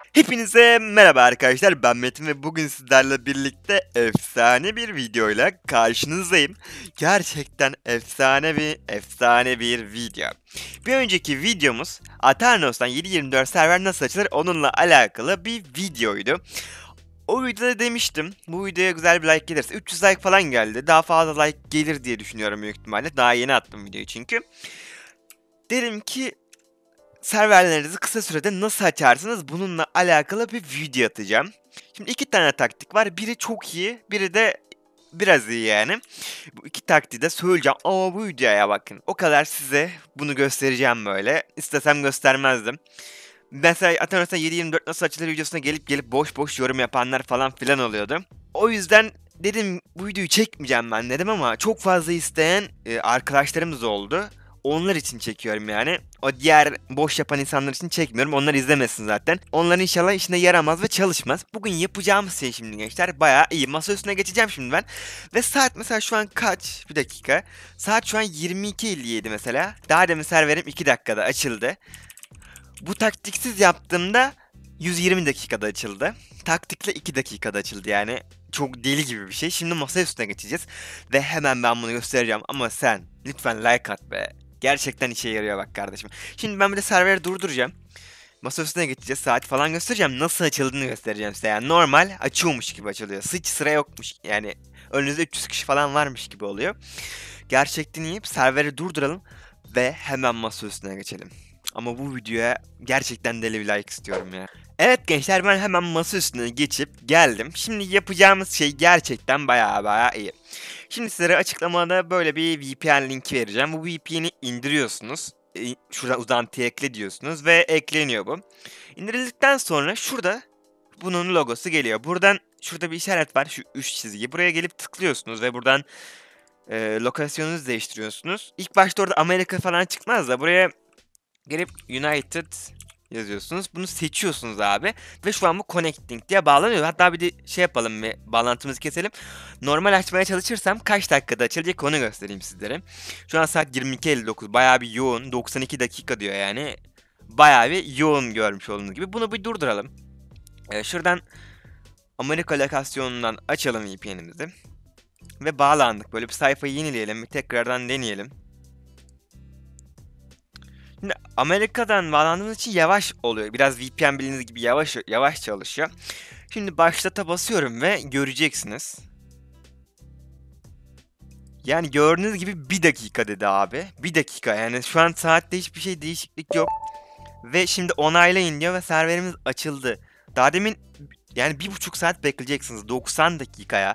Hepinize merhaba arkadaşlar ben Metin ve bugün sizlerle birlikte efsane bir videoyla karşınızdayım. Gerçekten efsane bir efsane bir video. Bir önceki videomuz Aternos'tan 7.24 server nasıl açılır onunla alakalı bir videoydu. O videoda demiştim bu videoya güzel bir like gelirse 300 like falan geldi. Daha fazla like gelir diye düşünüyorum büyük ihtimalle. Daha yeni attım videoyu çünkü. Dedim ki serverlerinizi kısa sürede nasıl açarsınız bununla alakalı bir video atacağım. Şimdi iki tane taktik var. Biri çok iyi, biri de biraz iyi yani. Bu iki taktiği de söyleyeceğim ama bu videoya bakın. O kadar size bunu göstereceğim böyle. İstesem göstermezdim. Mesela Atenos'ta 7.24 nasıl açılır videosuna gelip gelip boş boş yorum yapanlar falan filan oluyordu. O yüzden dedim bu videoyu çekmeyeceğim ben dedim ama çok fazla isteyen e, arkadaşlarımız oldu. Onlar için çekiyorum yani. O diğer boş yapan insanlar için çekmiyorum. Onlar izlemesin zaten. Onların inşallah işine yaramaz ve çalışmaz. Bugün yapacağımız şey şimdi gençler bayağı iyi. Masa üstüne geçeceğim şimdi ben. Ve saat mesela şu an kaç? Bir dakika. Saat şu an 22.57 mesela. Daha demin serverim 2 dakikada açıldı. Bu taktiksiz yaptığımda 120 dakikada açıldı. Taktikle 2 dakikada açıldı yani. Çok deli gibi bir şey. Şimdi masa üstüne geçeceğiz. Ve hemen ben bunu göstereceğim. Ama sen lütfen like at be. Gerçekten işe yarıyor bak kardeşim. Şimdi ben bir de serveri durduracağım. Masa üstüne geçeceğiz. Saat falan göstereceğim. Nasıl açıldığını göstereceğim size. Yani normal açıyormuş gibi açılıyor. Hiç sıra yokmuş. Yani önünüzde 300 kişi falan varmış gibi oluyor. Gerçekten iyi. Serveri durduralım. Ve hemen masa üstüne geçelim. Ama bu videoya gerçekten deli bir like istiyorum ya. Evet gençler ben hemen masa üstüne geçip geldim. Şimdi yapacağımız şey gerçekten baya baya iyi. Şimdi sizlere açıklamada böyle bir VPN linki vereceğim. Bu VPN'i indiriyorsunuz. E, şuradan uzantıya ekle diyorsunuz ve ekleniyor bu. İndirildikten sonra şurada bunun logosu geliyor. Buradan şurada bir işaret var şu 3 çizgi. Buraya gelip tıklıyorsunuz ve buradan e, lokasyonunuzu değiştiriyorsunuz. İlk başta orada Amerika falan çıkmaz da buraya gelip United yazıyorsunuz. Bunu seçiyorsunuz abi. Ve şu an bu connecting diye bağlanıyor. Hatta bir de şey yapalım bir bağlantımızı keselim. Normal açmaya çalışırsam kaç dakikada açılacak onu göstereyim sizlere. Şu an saat 22.59. Bayağı bir yoğun. 92 dakika diyor yani. Bayağı bir yoğun görmüş olduğunuz gibi. Bunu bir durduralım. Ee, şuradan Amerika lokasyonundan açalım VPN'imizi. Ve bağlandık. Böyle bir sayfayı yenileyelim. Bir tekrardan deneyelim. Amerika'dan bağlandığımız için yavaş oluyor. Biraz VPN bildiğiniz gibi yavaş yavaş çalışıyor. Şimdi başlata basıyorum ve göreceksiniz. Yani gördüğünüz gibi bir dakika dedi abi. Bir dakika yani şu an saatte hiçbir şey değişiklik yok. Ve şimdi onaylayın diyor ve serverimiz açıldı. Daha demin yani bir buçuk saat bekleyeceksiniz 90 dakikaya.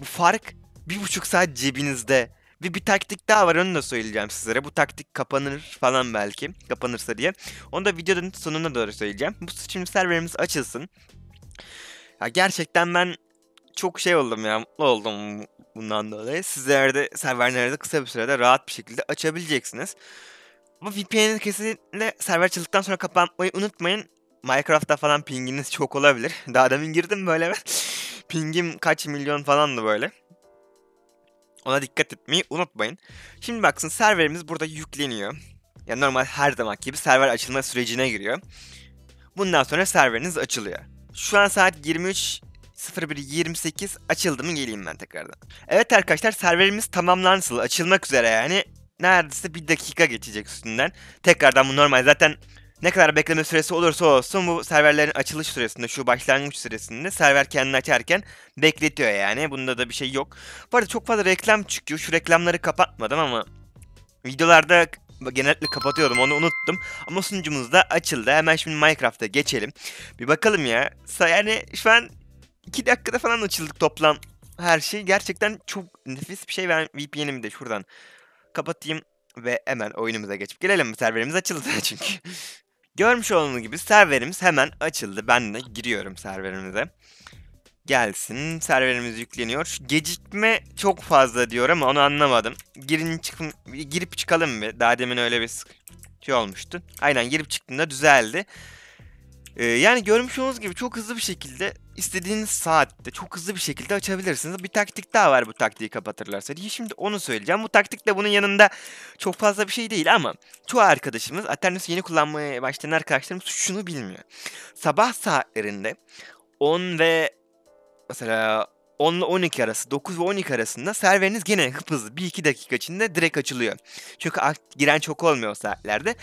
Bu fark bir buçuk saat cebinizde. Ve bir taktik daha var onu da söyleyeceğim sizlere. Bu taktik kapanır falan belki. Kapanırsa diye. Onu da videonun sonuna doğru söyleyeceğim. Bu şimdi serverimiz açılsın. Ya gerçekten ben çok şey oldum ya. Mutlu oldum bundan dolayı. Sizler de serverlerde kısa bir sürede rahat bir şekilde açabileceksiniz. Ama VPN'i kesinlikle server açıldıktan sonra kapatmayı unutmayın. Minecraft'ta falan pinginiz çok olabilir. Daha demin girdim böyle. Pingim kaç milyon falandı böyle. Ona dikkat etmeyi unutmayın. Şimdi baksın serverimiz burada yükleniyor. Yani normal her zaman gibi server açılma sürecine giriyor. Bundan sonra serveriniz açılıyor. Şu an saat 23.01.28 açıldı mı geleyim ben tekrardan. Evet arkadaşlar serverimiz tamamlansın açılmak üzere yani. Neredeyse bir dakika geçecek üstünden. Tekrardan bu normal zaten ne kadar bekleme süresi olursa olsun bu serverlerin açılış süresinde şu başlangıç süresinde server kendini açarken bekletiyor yani. Bunda da bir şey yok. Bu arada çok fazla reklam çıkıyor. Şu reklamları kapatmadım ama videolarda genellikle kapatıyordum onu unuttum. Ama sunucumuz da açıldı. Hemen şimdi Minecraft'a geçelim. Bir bakalım ya. Yani şu an 2 dakikada falan açıldık toplam her şey. Gerçekten çok nefis bir şey. Ben VPN'imi de şuradan kapatayım ve hemen oyunumuza geçip gelelim. Serverimiz açıldı çünkü. Görmüş olduğunuz gibi serverimiz hemen açıldı. Ben de giriyorum serverimize. Gelsin. Serverimiz yükleniyor. Gecikme çok fazla diyor ama onu anlamadım. Girin çıkın, girip çıkalım bir. Daha demin öyle bir şey olmuştu. Aynen girip çıktığında düzeldi. Ee, yani görmüş olduğunuz gibi çok hızlı bir şekilde istediğiniz saatte çok hızlı bir şekilde açabilirsiniz. Bir taktik daha var bu taktiği kapatırlarsa diye şimdi onu söyleyeceğim. Bu taktik de bunun yanında çok fazla bir şey değil ama çoğu arkadaşımız Aternos'u yeni kullanmaya başlayan arkadaşlarımız şunu bilmiyor. Sabah saatlerinde 10 ve mesela 10 ile 12 arası, 9 ve 12 arasında serveriniz gene hızlı 1-2 dakika içinde direkt açılıyor. Çünkü giren çok olmuyor o saatlerde.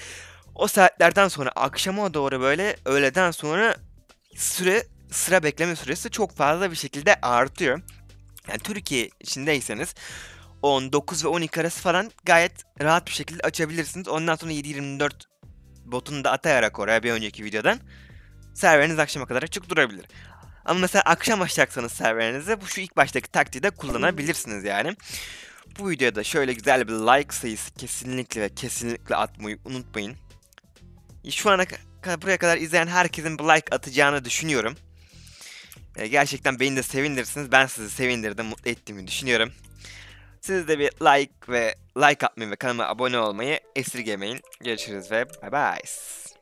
O saatlerden sonra akşama doğru böyle öğleden sonra süre sıra bekleme süresi çok fazla bir şekilde artıyor. Yani Türkiye içindeyseniz 10, 9 ve 12 arası falan gayet rahat bir şekilde açabilirsiniz. Ondan sonra 7-24 botunu da atayarak oraya bir önceki videodan serveriniz akşama kadar açık durabilir. Ama mesela akşam açacaksanız serverinizi bu şu ilk baştaki taktiği de kullanabilirsiniz yani. Bu videoda şöyle güzel bir like sayısı kesinlikle ve kesinlikle atmayı unutmayın. Şu ana buraya kadar izleyen herkesin bir like atacağını düşünüyorum. Ee, gerçekten beni de sevindirirsiniz. Ben sizi sevindirdim, mutlu ettiğimi düşünüyorum. Siz de bir like ve like atmayı ve kanalıma abone olmayı esirgemeyin. Görüşürüz ve bye bye.